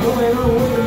Don't let me go.